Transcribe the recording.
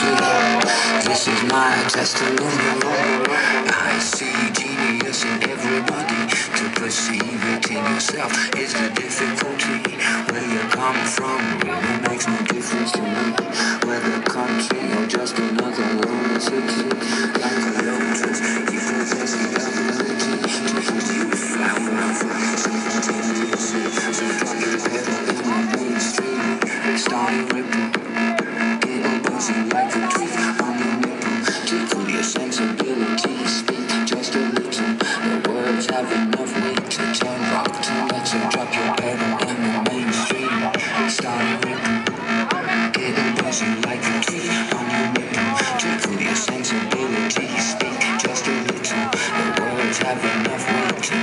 This is my testimony. I see genius in everybody. To perceive it in yourself is the difficulty. Where you come from really makes no difference to me. Whether country or just another lonely city. Like a lotus, you possess the ability to produce flower from continuously. So drop your pedal in the mainstream. Start a ripple dancing like a tree on your nipple. Tickle your sensibilities, speak just a little. The words have enough weight to turn rock to let you drop your pedal in the mainstream. Start a ripple, get a buzzing like a tree on your nipple. Tickle your sensibilities, speak just a little. The words have enough weight to